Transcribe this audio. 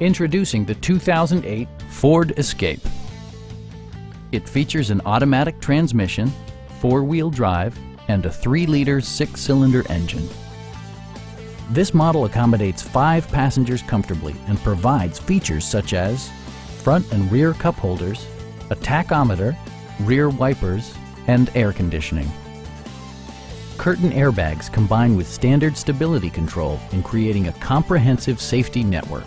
Introducing the 2008 Ford Escape. It features an automatic transmission, four-wheel drive, and a 3-liter six-cylinder engine. This model accommodates five passengers comfortably and provides features such as front and rear cup holders, a tachometer, rear wipers, and air conditioning. Curtain airbags combine with standard stability control in creating a comprehensive safety network.